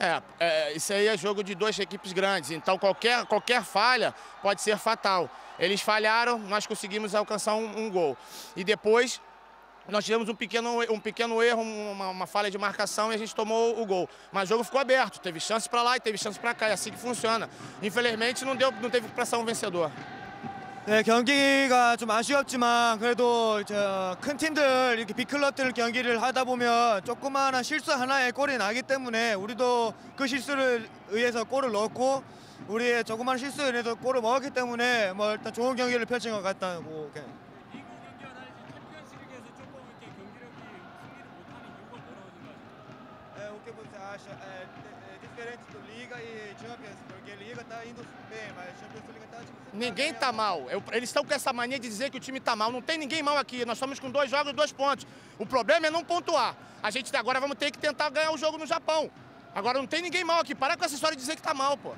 É, é, isso aí é jogo de duas equipes grandes, então qualquer, qualquer falha pode ser fatal. Eles falharam, nós conseguimos alcançar um, um gol. E depois nós tivemos um pequeno, um pequeno erro, uma, uma, falha de marcação e a gente tomou o gol. Mas o jogo ficou aberto, teve chance para lá e teve chance para cá, é assim que funciona. Infelizmente não, deu, não teve para ser um vencedor. 네, 경기가 좀 아쉬웠지만 그래도 큰 팀들 이렇게 빅클럽들 경기를 하다 보면 조그마한 실수 하나에 골이 나기 때문에 우리도 그 실수를 의해서 골을 넣었고 우리의 조그마한 실수에 의해서 골을 먹었기 때문에 뭐 일단 좋은 경기를 펼친 것 같다고 que você acha é, é diferente do Liga e Champions, porque Liga está indo bem, mas Champions League está tipo, Ninguém tá mal. Eu- eles estão com essa mania de dizer que o time tá mal. Não tem ninguém mal aqui. Nós estamos com dois jogos e dois pontos. O problema é não pontuar. A gente agora vamos ter que tentar ganhar o jogo no Japão. Agora não tem ninguém mal aqui. Para com essa história de dizer que tá mal, pô.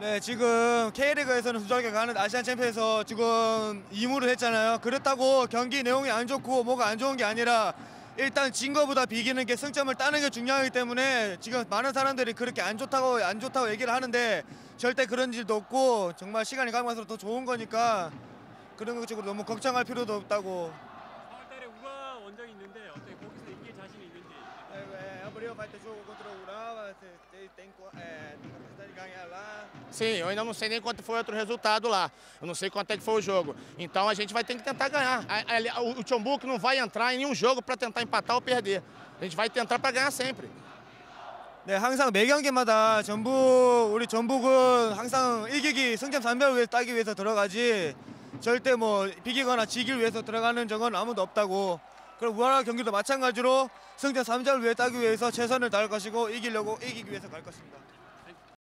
네, 지금 K리그에서는 두절개 가는 아시안 챔피언에서 지금 2무를 했잖아요. 그렇다고 경기 내용이 안 좋고 뭐가 안 좋은 게 아니라 일단 진 거보다 비기는 게 승점을 따는 게 중요하기 때문에 지금 많은 사람들이 그렇게 안 좋다고 안 좋다고 얘기를 하는데 절대 그런 일도 없고 정말 시간이 가면 갈수록 더 좋은 거니까 그런 것 쪽으로 너무 걱정할 필요도 없다고. vai ter jogo contra o Ural, tem, tem, é, tem capacidade de ganhar lá. Sim, eu ainda não sei nem quanto foi outro resultado lá. Eu não sei quanto é que foi o jogo. Então a gente vai ter que tentar ganhar. A- a- O Tchombuco não vai entrar em nenhum jogo para tentar empatar ou perder. A gente vai tentar para ganhar sempre. 네, 항상 매 경기마다 전북 우리 전북은 항상 이기기 승점 300을 위해서 따기 위해서 들어가지 절대 뭐 비기거나 지기를 위해서 들어가는 적은 아무도 없다고. 그럼 우하나 경기도 마찬가지로 승점 3점을 위해 따기 위해서 최선을 다할 것이고 이기려고 이기기 위해서 갈 것입니다.